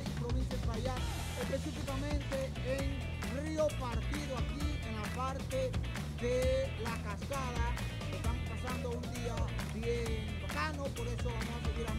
Cali, provincia de Payán, específicamente en Río Partido, aquí en la parte de la cascada. Están pasando un día bien bacano, por eso vamos a seguir a